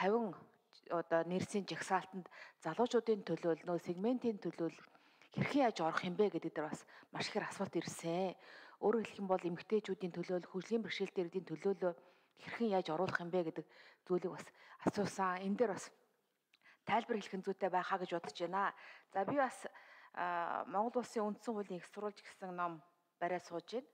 50 одоо нэрсийн жагсаалтанд залуучуудын төлөө нөө сегментийн төлөө хэрхэн яаж орох юм бэ гэдэг дээр бас маш их асуулт ирсэн. Өөрөөр хэлэх юм бол эмэгтэйчүүдийн төлөө хөгжлийн бэрхшээлтэй иргэдийн төлөөлөө хэрхэн яаж оруулах юм бэ гэдэг зүйлийг бас асуусан. Энэ дээр бас тайлбар хэлэх зүйтэй байхаа гэж бодож байна. За би бас Монгол улсын үндсэн хуулийн их сурвалж гэсэн ном барай сууж байна.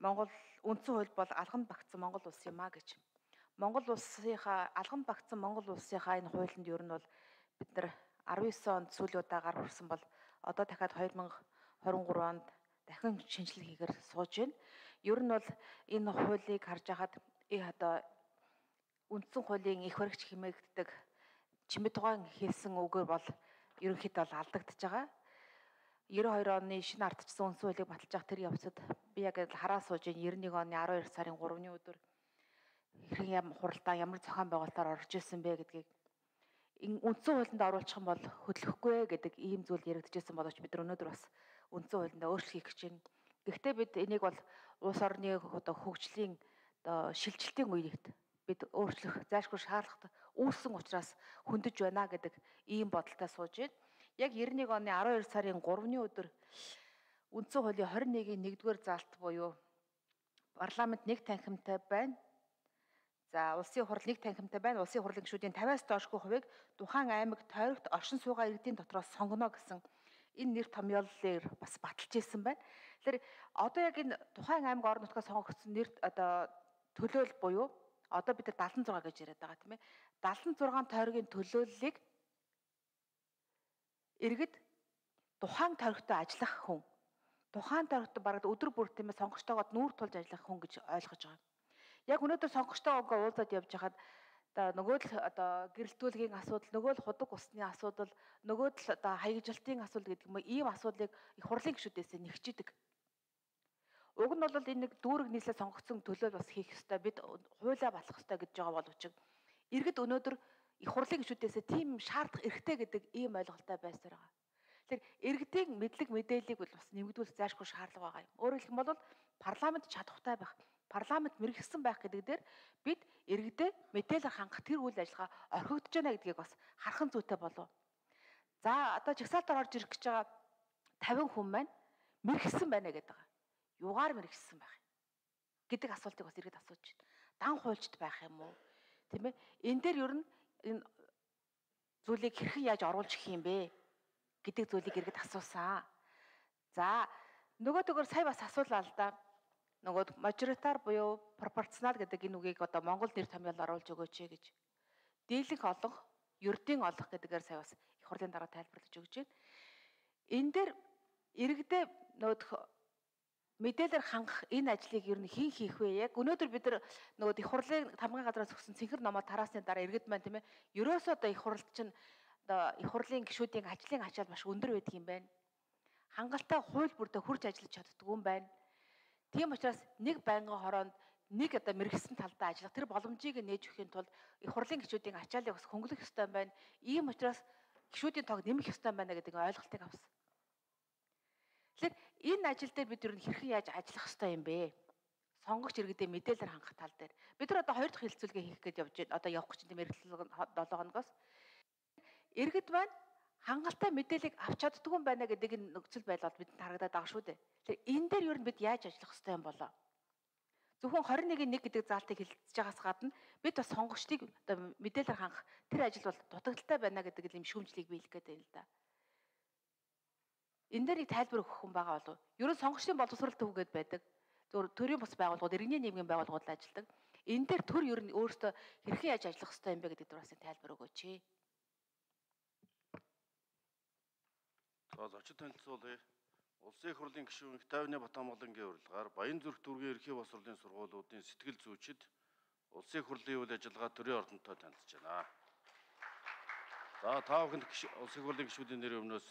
Монгол үндсэн хууль бол алганд багтсан Монгол улс юм а гэж. Монгол улсынхаа алганд багтсан Монгол улсынхаа энэ хуулинд ер нь бол бид нар 19 онд сүүлийн удаа гар хүрсэн бол одоо дахиад 2023 онд дахин шинжилгээ хийгээр сууж байна. Ер нь бол энэ хуулийг харж хахад э одоо үндсэн хуулийн их баригч хэмээгддэг чимэд тухайн хэлсэн үгээр бол ерөнхийдөө бол алдагдчихж байгаа. 92 оны шинэ ардчсан үнсэн хуулийг баталж явах тэр явцад би яг хараа сууж 91 оны 12 сарын 3-ны өдөр хэрхэн ям хуралдаа ямар зохион байгуулалтаар орж ирсэн бэ гэдгийг үндсэн хуулинд оруулах юм бол хөдлөхгүй гэдэг ийм зүйл яригдчихсэн боловч бид өнөөдөр бас үндсэн хуулиндаа өөрчлөлт хийх гэж байна. Гэхдээ бид энийг бол улс орны одоо хөгжлийн одоо шилжилтийн үед бид өөрчлөх зайлшгүй шаардлагатай үүссэн учраас хөндөж байна гэдэг ийм бодолтой сууж байна яг 91 оны 12 сарын 3-ны өдөр үндсэн хуулийн 21-ийн 1-р заалт буюу парламент нэг танхимтай байна. За улсын хурал нэг танхимтай байна. Улсын хурлын гишүүдийн 50-аас доошгүй хувийг тухайн аймаг тойрогт оршин суугаа иргэдийн дотроос сонгоно гэсэн энэ нэр томьёоллоор бас баталж ирсэн байна. Тэгэхээр одоо яг энэ тухайн аймаг орон нутгаас сонгогдсон нэр одоо төлөөл буюу одоо бид нар 76 гэж яриад байгаа тийм ээ. 76 тойргийн төлөөллийг иргэд тухайн тойрогтой ажиллах хүн тухайн тойрогт бараг өдөр бүр тийм ээ сонгогчтойгоо нүүр тулж ажиллах хүн гэж ойлгож байгаа. Яг өнөөдөр сонгогчтойгоо уулзаад явж хахад одоо нөгөө л одоо гэрэлтүүлгийн асуудал, нөгөө л худаг усны асуудал, нөгөө л одоо хаягжилтын асуудал гэдэг юм ийм асуудлыг их хурлын гишүүдээс нэгчидэг. Уг нь бол энэ нэг дүүрэг нийслэл сонгогдсон төлөөл бас хийх ёстой. Бид хуулиа батлах ёстой гэж байгаа боловч иргэд өнөөдөр их хурлын гишүүдээс тийм шаардах эрхтэй гэдэг ийм ойлголттой байсаар байгаа. Тэгэхээр иргэдийн мэдлэг мэдээллийг бол бас нэмэгдүүлэх заашгүй шаардлага байгаа юм. Өөрөөр хэлэх юм бол парламент чадхтай байх, парламент мэрэгсэн байх гэдэг дээр бид иргэдэд мэдээлэл хангах тэр үйл ажиллагаа орхигдож байна гэдгийг бас харах зүйтэй болов. За одоо жагсаалтаар орж ирэх гэж байгаа 50 хүн маань мэрэгсэн байна гэдэг байгаа. Юугаар мэрэгсэн байх гэдэг асуултыг бас иргэд асууж байна. Дан хуульчд байх юм уу? Тийм ээ. Энэ дээр ер нь энэ зүйлийг хэрхэн яаж оруулж өгөх юм бэ гэдэг зүйлийг иргэд асуусан. За нөгөө төгөр сая бас асуулаа л да. Нөгөө мажоритар буюу пропорционал гэдэг энэ үгийг одоо Монгол нэр томьёолоор оруулж өгөөч гэж. Дийлэнх олонх, ердийн олох гэдгээр сая бас их хурлын дараа тайлбарлаж өгч байна. Энэ дээр иргэдээ нөгөө мэдээлэлээр хангах энэ ажлыг ер нь хийн хийх вэ? Яг өнөөдөр бид нар нөгөө их хурлын тамгын газраас өгсөн цэнхэр номоо тараасны дараа иргэд маань тийм ээ. Ерөөсөө одоо их хурлд чинь одоо их хурлын гишүүдийн ажлын ачаал маш өндөр байдаг юм байна. Хангалттай хууль бүрдээ хурж ажиллаж чаддгүй юм байна. Тийм учраас нэг байнгын хороонд нэг одоо мэрэгсэн талдаа ажиллах тэр боломжийг нээж өгөхийн тулд их хурлын гишүүдийн ачаалыг бас хөнгөлөх ёстой юм байна. Ийм учраас гишүүдийн тоог нэмэх ёстой юм байна гэдэг ойлголтыг авсан. Тэгэхээр энэ ажил дээр бид нь хэрхэн яаж ажиллах ёстой юм бэ? Сонгогч иргэдэд мэдээлэл хангах тал дээр. Бид нар одоо хоёр дахь хилцүүлгээ хийх гэж явж байна. Одоо явах гэж тийм эргэлтэл 7 хоногоос. Иргэд маань хангалттай мэдээллийг авч чаддгүй юм байна гэдэг нөхцөл байдал бидэнд харагдаад байгаа шүү дээ. Тэгэхээр энэ дээр ер нь бид яаж ажиллах ёстой юм болоо? Зөвхөн 21-1 гэдэг заалтыг хилцэж байгаас гадна бид бас сонгогчдыг одоо мэдээлэл хангах тэр ажил бол дутагдaltaй байна гэдэг юм шүүмжлийг биелэх гэдэг юм л да энэ дээр нэг тайлбар өгөх хүн байгаа болов. Ерөн сонгогчдын боловсрол төвгээд байдаг. Зөв төрийн бус байгууллагууд, иргэний нийгмийн байгууллагууд ажилладаг. Энэ дээр төр ер нь өөртөө хэрхэн яаж ажиллах хэрэгтэй юм бэ гэдэг дээр бас тайлбар өгөөч. За зочид танилцуулъя. Улсын их хурлын гишүүн Тавны Батамгалангийн урилгаар Баян зүрх дүүргийн ерхий боловсролын сургуулиудын сэтгэл зүйчид улсын их хурлын үйл ажиллагаа төрийн ордонтой танилцж байна. За та бүхэнд улсын их хурлын гишүүдийн нэрийн өмнөөс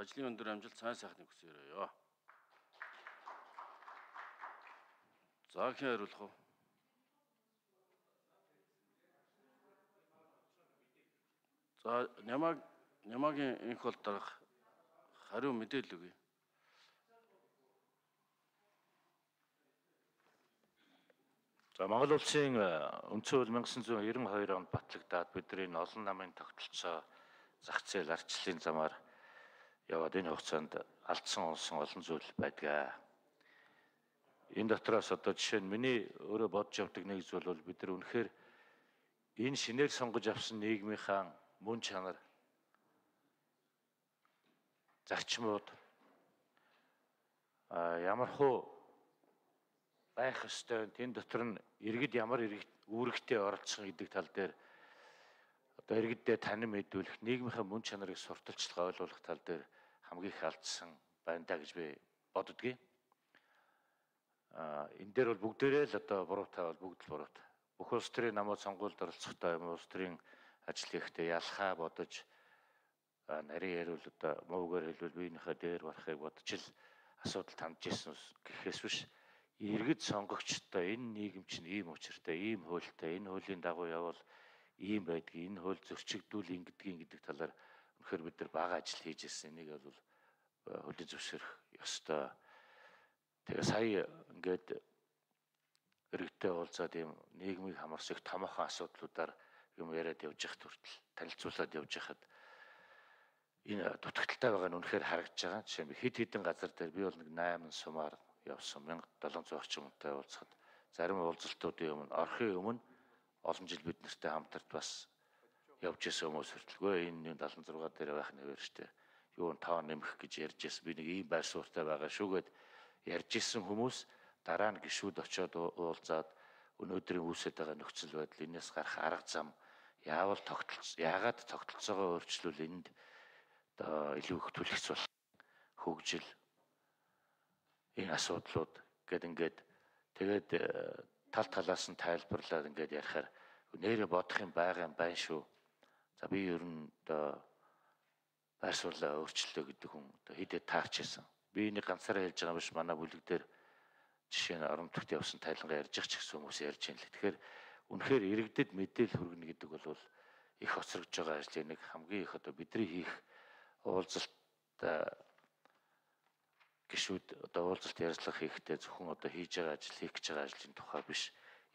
ажлын өндөр амжилт сайн сайхныг хүсээрээ. За хэн хариулах вэ? За нямаг нямагийн инх бол дарах хариу мэдээлэл өгье. За Монгол улсын үндсэн хууль 1992 онд батлагдаад бидний олон намын тогтолцоо зах зээл арчлалын замаар яваад энэ хугацаанд алдсан олсон олон зүйл байдаг. Энэ дотроос одоо жишээ нь миний өөрөө бодж явдаг нэг зүйл бол бид нар үнэхээр энэ шинээр сонгож авсан нийгмийнхаа мөн чанар зарчмууд ямар хуу байх ёстой тэн дотор нь иргэд ямар үүрэгтэй оролцох гэдэг тал дээр одоо иргэддээ танин мэдүүлэх нийгмийнхээ мөн чанарыг сурталчлах ойлгуулах тал дээр хамгийн их алдсан байна да гэж би боддгийн. А энэ дээр бол бүгдээрээ л одоо буруутай бол бүгд л буруутай. Бүх улс төрийн намууд сонгуульд оролцохдоо юм улс төрийн ажил хийхдээ ялхаа бодож нарийн ярил одоо муугаар хэлбэл биенийхээ дээр барахыг бодож л асуудал тандж ирсэн гэхээс биш иргэд сонгогчтой энэ нийгэм чинь ийм учиртай, ийм хуультай, энэ хуулийн дагуу явбал ийм байдгийг, энэ хууль зөрчигдүүл ингэдгийг гэдэг талаар үнэхээр бид нар бага ажил хийж ирсэн. Энийг бол хуулийн зөвшөөрөх ёстой. Тэгээ сая ингээд иргэдтэй уулзаад ийм нийгмийг хамарсах томоохон асуудлуудаар юм яриад явж явах хүртэл танилцуулаад явж хахад энэ дутагдaltaй байгаа нь үнэхээр харагдаж байгаа. Жишээ нь хэд хэдэн газар дээр би бол нэг 8 сумаар явсан 1700 орчим хүнтэй уулзахад зарим уулзалтуудын өмнө орхын өмнө олон жил бид нартай хамтарч бас явж исэн хүмүүс хүртэлгүй энэ 76 дээр байх нэвэр штэ юу тоо нэмэх гэж ярьж исэн би нэг ийм байр суурьтай байгаа шүүгээд ярьж исэн хүмүүс дараа нь гişүүд очиод уулзаад өнөөдрийн үүсэт байгаа нөхцөл байдал энэс гарах арга зам яавал тогтолцоо яагаад тогтолцоогоо өөрчлөл энд одоо илүү их бол хөгжил энэ асуудлууд гэд ингээд тэгээд э, тал талаас нь тайлбарлаад ингээд ярихаар нэрэ бодох юм байгаа юм байна шүү. За би ер нь одоо байр суурлаа өөрчлөлөө гэдэг хүн одоо хидэд таарч ирсэн. Би энийг ганцаараа хэлж байгаа биш манай бүлэг дээр жишээ нь оромтогт явсан тайлангаа ярьж ч гэсэн хүмүүс ярьж байна л. Тэгэхээр үнэхээр иргэдэд мэдээлэл хүргэнэ гэдэг бол их хоцрогдож байгаа ажлын нэг хамгийн их одоо бидний хийх уулзалт гişүүд одоо уулзалт ярилцлага хийхдээ зөвхөн одоо хийж байгаа ажил хийх гэж байгаа ажлын тухай биш.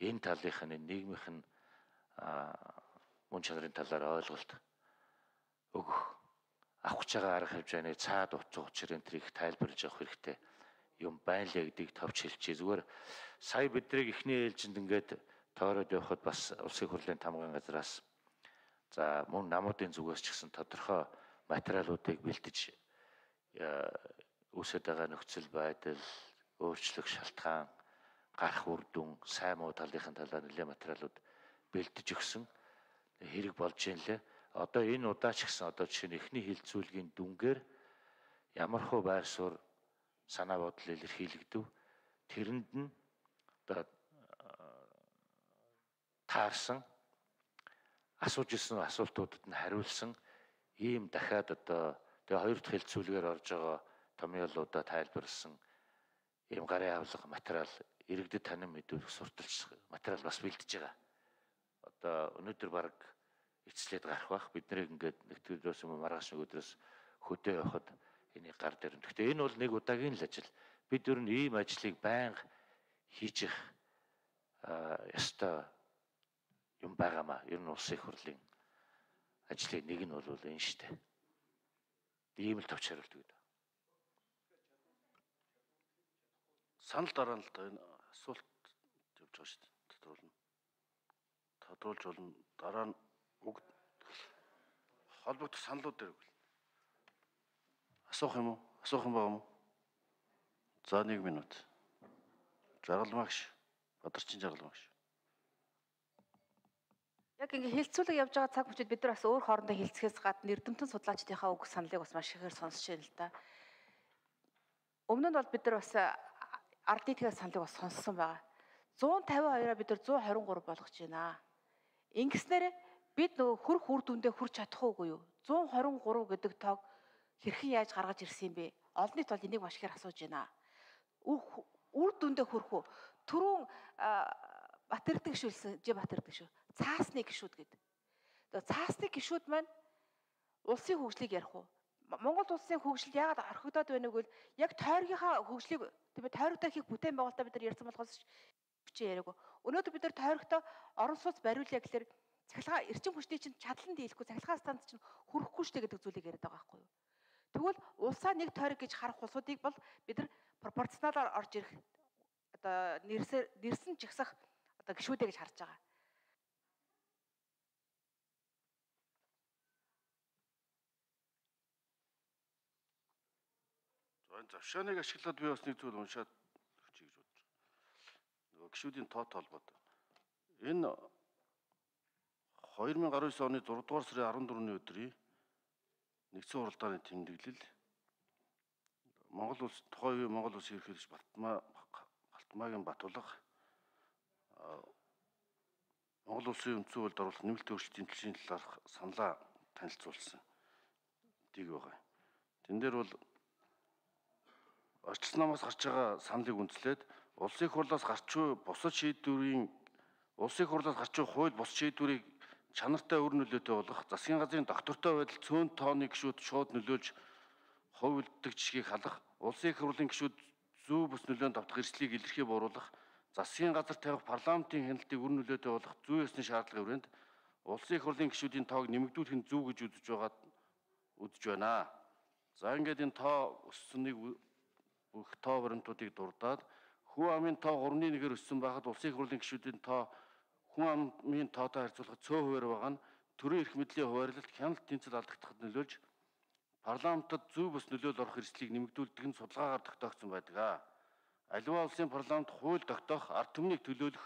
Энэ талынх нь нийгмийнх нь мөн чанарын талаар ойлголт өгөх авах гэж байгаа арга хэмжээний цаад утга учир энэ трийг тайлбарлаж авах хэрэгтэй. Юм байна лээ гэдгийг товч хэлчихье. Зүгээр сая биднийг эхний ээлжинд ингээд тоороод явхад бас улсын хурлын тамгын газраас за мөн намуудын зүгээс ч гэсэн тодорхой материалуудыг бэлдэж үүсэж байгаа нөхцөл байдал, өөрчлөх шалтгаан, гарах үр дүн, сайн муу талынхын талаар нэлээд материалууд бэлдэж өгсөн. Хэрэг болж юм лээ. Одоо энэ удаач гэсэн одоо жишээ нь эхний хилцүүлгийн дүнгээр ямар хөө байр суурь санаа бодол илэрхийлэгдэв. Тэрэнд нь одоо таарсан асууж ирсэн асуултуудад нь хариулсан ийм дахиад одоо тэгээ хоёр дахь хилцүүлгээр орж байгаа томьёолуудаа тайлбарлсан ийм гарын авлага материал иргэдэд танин мэдүүлэх сурталч материал бас бэлдэж байгаа. Одоо өнөөдөр баг эцлээд гарах бах биднийг ингээд нэгтгэрээс юм маргааш нэг өдрөөс хөдөө явахад энийг гар дээр. Гэхдээ энэ бол нэг удаагийн л ажил. Бид ер нь ийм ажлыг байнга хийж их ёстой юм байгаамаа. Ер нь улсын хурлын ажлын нэг нь бол энэ шүү дээ. Ийм л товч хариулт гэдэг. санал дараа л энэ асуулт явж байгаа шүү дээ. Тодруулна. Тодруулж болно. Дараа нь үг холбогдох саналууд дээр үгэл. Асуух юм уу? Асуух юм байгаа юм уу? За 1 минут. Жаргалмагш. Бадарчин жаргалмагш. Яг ингээ хилцүүлэг явж байгаа цаг мөчид бид нар бас өөр хоорондоо хилцэхээс гадна эрдэмтэн судлаачдынхаа үг саналыг бас маш ихээр сонсч байна л да. Өмнө нь бол бид нар бас ард нийтгээ саналыг бас сонссон байгаа. 152-аа бид нар 123 болгож байна. Ингэснээр бид нөгөө хөрх үр дүндээ хүрч чадах уугүй юу? 123 гэдэг тоог хэрхэн яаж гаргаж ирсэн юм бэ? Олон нийт бол энийг маш ихээр асууж байна. Үр дүндээ хүрэх үү? Түрүүн Батэрдэг гişүүлсэн жи Батэрдэг шүү. Цаасны гişүүд гэдэг. Тэгээ цаасны гişүүд маань улсын хөгжлийг ярих уу? Монгол улсын хөгжил яагаад орхигдоод байна вэ гэвэл яг тойргийнхаа хөгжлийг тийм ээ тойрогтой хийх бүтээн байгуулалтаа бид нар ярьсан болохоос чи яриаг. Өнөөдөр бид нар тойрогтой орон сууц бариулъя гэхэлэр цахилгаан эрчим хүчний чинь чадлан дийлэхгүй цахилгаан станц чинь хүрэхгүй штэ гэдэг зүйлийг яриад байгаа байхгүй юу. Тэгвэл улсаа нэг тойрог гэж харах улсуудыг бол бид нар пропорционалаар орж ирэх одоо нэрсээр нэрсэн жигсах одоо гişүүдэ гэж харж байгаа. За завшааныг ашиглаад би бас нэг зүйл уншаад өгчий гэж бодож байна. Нөгөө гişүүдийн тоот холбоотой. Энэ 2019 оны 6 дугаар сарын 14-ний өдрийн нэгдсэн уралдааны тэмдэглэл Монгол улс тухайн үеийн Монгол улсын ерөнхийлөгч Балтмаа Балтмаагийн Батулга Монгол улсын үндсэн хуульд оруулах нэмэлт өөрчлөлтийн төлөвийн талаарх саналаа танилцуулсан. Дийг байгаа. Тэн дээр бол орчилсан намаас гарч байгаа саналыг үндэслээд улсын хурлаас гарч буй бусад шийдвэрийн улсын хурлаас гарч буй хууль бус шийдвэрийг чанартай өр нөлөөтэй болох засгийн газрын доктортой байдал цөөн тооны гишүүд шууд нөлөөлж хувилддаг жишгийг халах, улсын их хурлын гишүүд зүү бус нөлөөнд давтах эрсдлийг илэрхий бууруулах, засгийн газар тавих парламентын хяналтыг өр нөлөөтэй болох зүү ёсны шаардлагын хүрээнд улсын их хурлын гишүүдийн тоог нэмэгдүүлэх нь зөв гэж үзэж байгаа үзэж байна. За ингээд энэ тоо өссөнийг бүх тоо баримтуудыг дурдаад хүн амын тоо 3.1-ээр өссөн байхад улсын их хурлын гишүүдийн тоо хүн амын тоотой харьцуулахад цөөн хуваар байгаа нь төрийн эрх мэдлийн хуваарлалт хяналт тэнцэл алдагдахад нөлөөлж парламентод зөв бус нөлөөл орох эрсдлийг нэмэгдүүлдэг нь судалгаагаар тогтоогдсон байдаг. Аливаа улсын парламент хууль тогтоох, ард түмнийг төлөөлөх,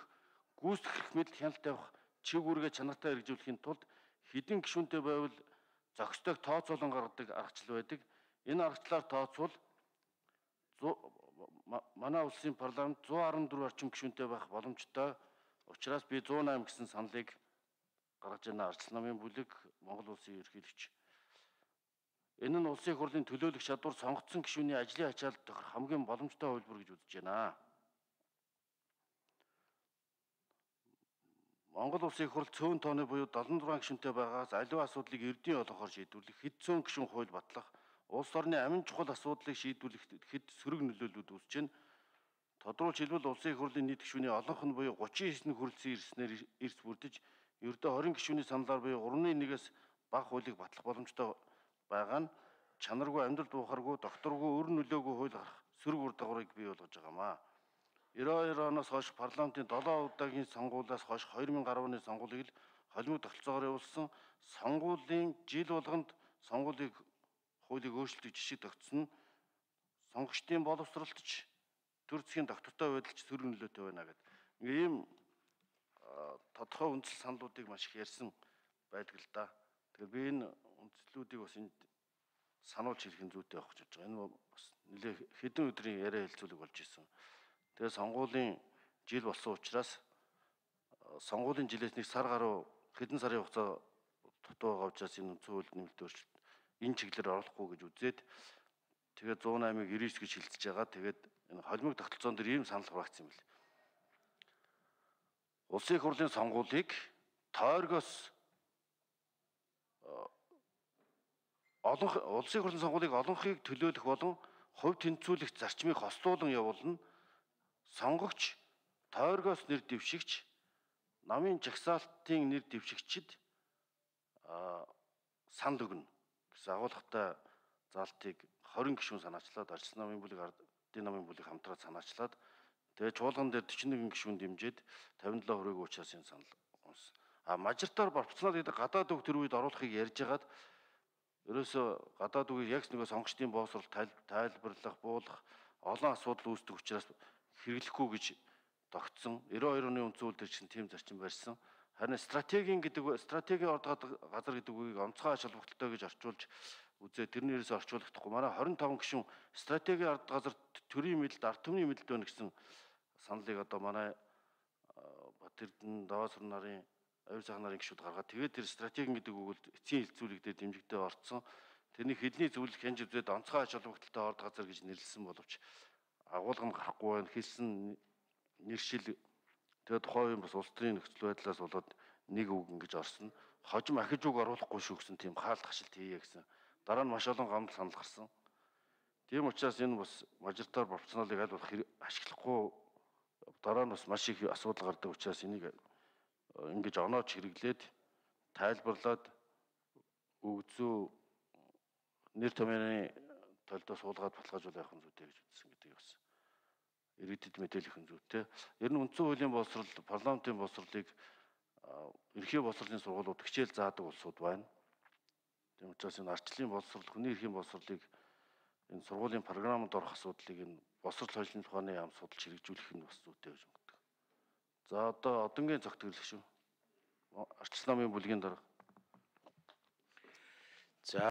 гүйцэтгэх мэдэл хяналт тавих чиг үүргээ чанартай хэрэгжүүлэхийн тулд хэдин гишүүнтэй байвал зохистойг тооцоолон гаргадаг аргачлал байдаг. Энэ аргачлалаар тооцвол манай улсын парламент 114 орчим гишүүнтэй байх боломжтой Учираас би 108 гэсэн саналыг гаргаж байна. Арчил намын бүлэг Монгол улсын ерөнхийлөгч. Энэ нь улсын их хурлын төлөөлөх чадвар сонгогдсон гишүүний ажлын ачаалт тохир хамгийн боломжтой хувилбар гэж үзэж байна. Монгол улсын их хурл цөөн тооны буюу 76 гишүүнтэй байгаас аливаа асуудлыг эрдийн олохоор шийдвэрлэх, хэд цөөн гишүүн хууль батлах, улс орны амин чухал асуудлыг шийдвэрлэх хэд сөрөг нөлөөллүүд үүсэж байна. Тодруулж хэлбэл улсын их хурлын нийт гишүүний олонх нь буюу 39 нь хүрэлцэн ирснээр эрс бүрдэж ердөө 20 гишүүний саналаар буюу 3.1-ээс бага хуулийг батлах боломжтой байгаа нь чанаргүй амьдрал буухаргүй докторгүй өр нөлөөгүй хууль гарах сөрөг үр дагаврыг бий болгож байгаамаа. 92 оноос хойш парламентын 7 удаагийн сонгуулиас хойш 2010 оны сонгуулийг л холимог тогтолцоогоор явуулсан сонгуулийн жил болгонд сонгуулийг хуулийг өөрчлөлтөж жишээ тогтсон сонгогчдын боловсралтч төр засгийн доктортой байдалч сөрөг нөлөөтэй байна гэдэг. Ингээ ийм тодорхой үндсэл саналуудыг маш их ярьсан байдаг л да. Тэгэхээр би энэ үндслүүдийг бас энд сануулж хэлэх нь зүйтэй байх гэж бодож байгаа. Энэ бас нэлээ хэдэн өдрийн яриа хэлцүүлэг болж исэн. Тэгээ сонгуулийн жил болсон учраас сонгуулийн жилээс нэг сар гаруй хэдэн сарын хугацаа дутуу байгаа учраас энэ үндсэн хууль нэмэлт өөрчлөлт энэ чиглэлээр оруулахгүй гэж үзээд тэгээд 108-ыг 99 гэж хилцэж байгаа. Тэгээд энэ холимог тогтолцоон дээр ийм санал хураагдсан юм бэл. Улсын хурлын сонгуулийг тойргоос олон улсын хурлын сонгуулийг олонхийг төлөөлөх болон хувь тэнцвүүлэх зарчмыг хослуулан явуулна. Сонгогч тойргоос нэр дэвшигч намын жагсаалтын нэр дэвшигчид санд өгнө гэсэн агуулгатай залтыг 20 гишүүн санаачлаад арчсан намын бүлэг эдийн намын бүлэг хамтраад санаачлаад тэгээ чуулган дээр 41 гишүүн дэмжиж 57 хүрээгүй учраас энэ санал унсан. А мажартаар пропорционал гэдэг гадаад үг төр үед оруулахыг ярьж хагаад ерөөсө гадаад үгийг яг нэг сонгогчдын боосрол тайлбарлах, буулгах олон асуудал үүсдэг учраас хэрэглэхгүй гэж тогтсон. 92 оны хууль дээр чинь тийм зарчим барьсан. Харин стратегийн гэдэг стратегийн ордог газар гэдэг үгийг онцгой ач холбогдолтой гэж орчуулж үзээ тэрний ерөөсө орчуулагдахгүй. Манай 25 гишүүн стратегийн ард газар төрийн мэдэлд ард түмний мэдэлд байна гэсэн саналыг одоо манай Бат Эрдэнэ Даваасар нарын цаг нарын гишүүд гаргаад тэгээд тэр стратегийн гэдэг үгэл эцсийн хилцүүлэгдээ дэмжигдээ орцсон. Тэрний хэлний зөвлөх хянж үзээд онцгой ач холбогдолтой орд газар гэж нэрлсэн боловч агуулга нь гарахгүй байна. Хэлсэн нэршил тэгээд тухайн үеийн бас улс төрийн нөхцөл байдлаас болоод нэг үг ингэж орсон. Хожим ахиж үг оруулахгүй шүү гэсэн тийм хаалт хашилт хийе гэсэн Дараа нь маш олон гомдол санал гарсан. Тийм учраас энэ бас мажоритар пропорционалыг аль болох ашиглахгүй дараа нь бас маш их асуудал гардаг учраас энийг ингэж онооч хэрэглээд тайлбарлаад өгзөө нэр томьёоны толдоо суулгаад баталгаажуул явах нь зүйтэй гэж үзсэн гэдэг бас иргэдэд мэдээлэх нь зүйтэй. Ер нь үндсэн хуулийн боловсрол, парламентын боловсролыг эрхээ боловсролын сургуулиуд хичээл заадаг улсууд байна. Тийм учраас энэ арчлын боловсрол, хүний эрхийн боловсролыг энэ сургуулийн програмд орох асуудлыг энэ босрол хойшлын тухааны яам судалж хэрэгжүүлэх нь бас зүйтэй гэж. За одоо одонгийн зөвтгөл шүү. Арчлал намын бүлгийн дарга. За